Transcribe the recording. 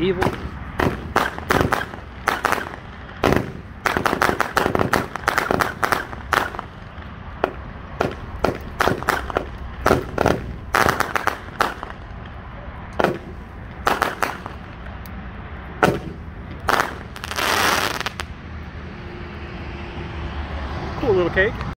evil. Cool little cake.